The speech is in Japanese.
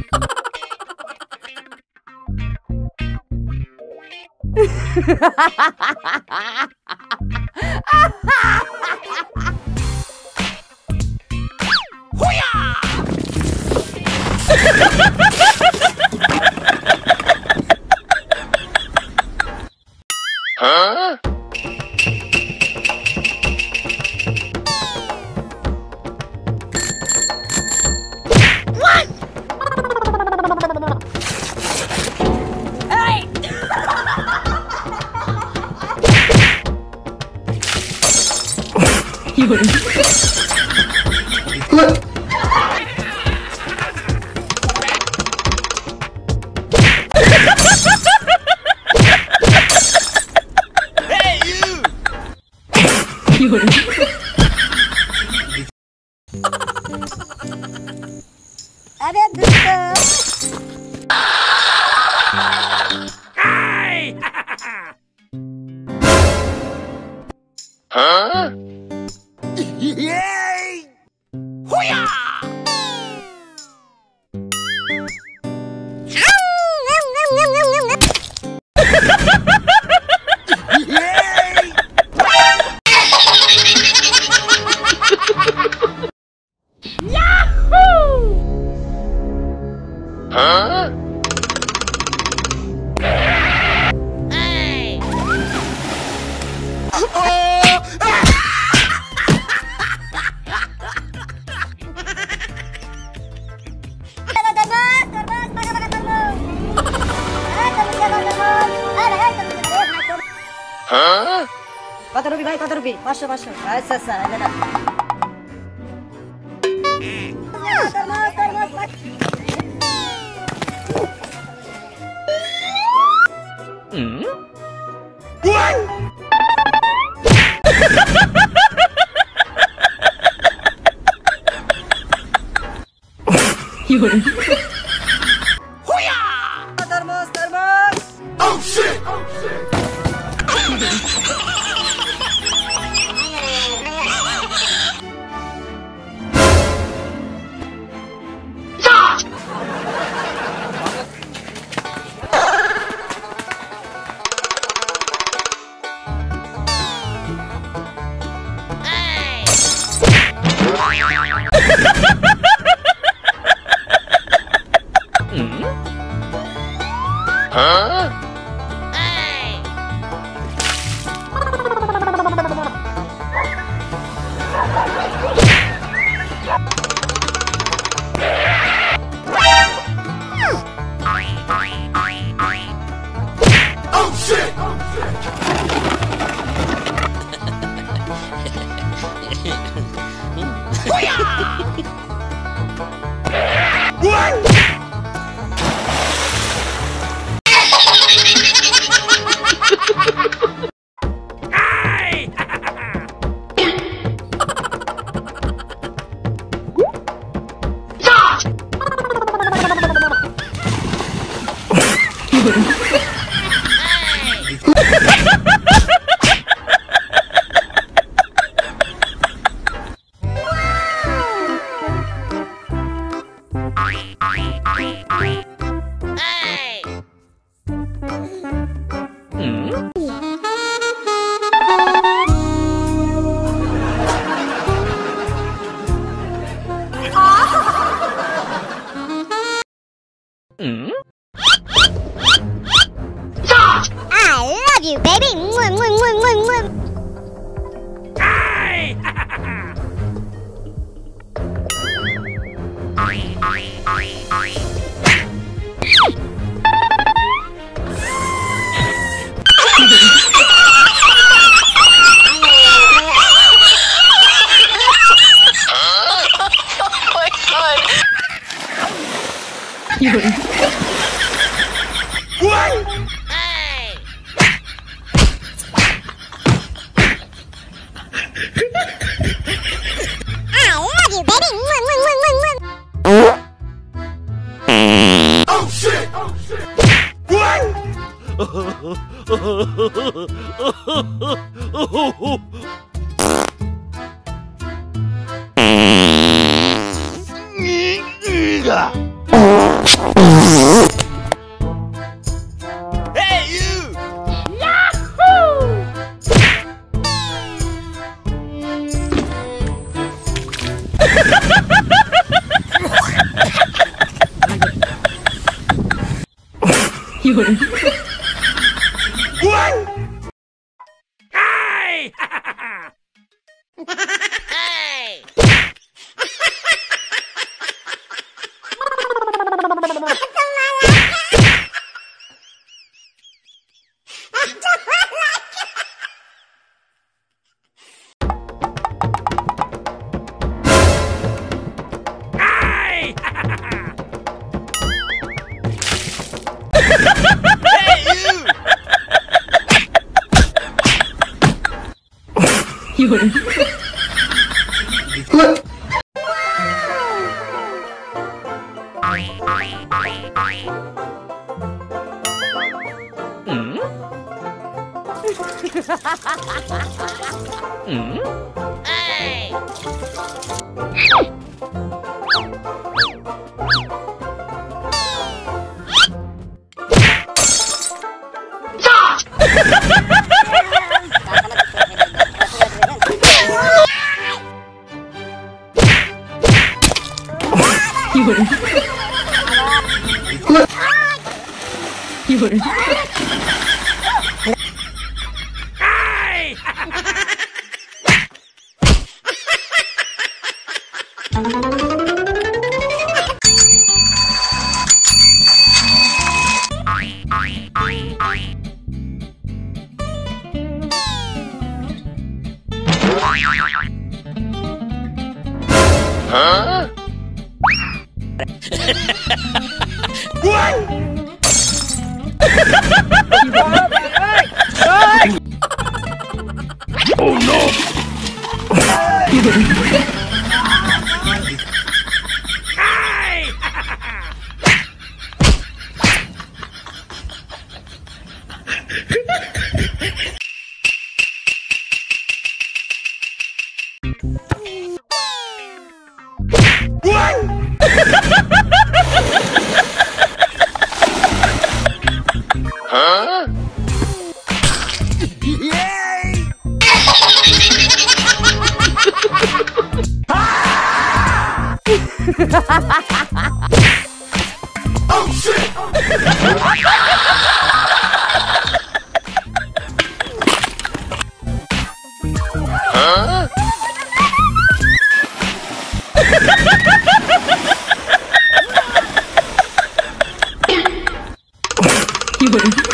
ほや 이거를. 이거를. 아래 눈썹. Huh? はあバタロビバイバタロビ。マッシュマッシュ。さあさあさうん。嗯？啊？Oh you 救。滚！哎！哈哈哈哈哈！哈！哈哈哈哈哈！有人。嗯。哎。夜。Huh? what? oh no! huh?